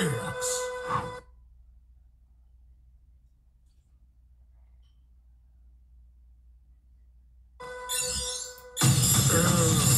ears. Uh.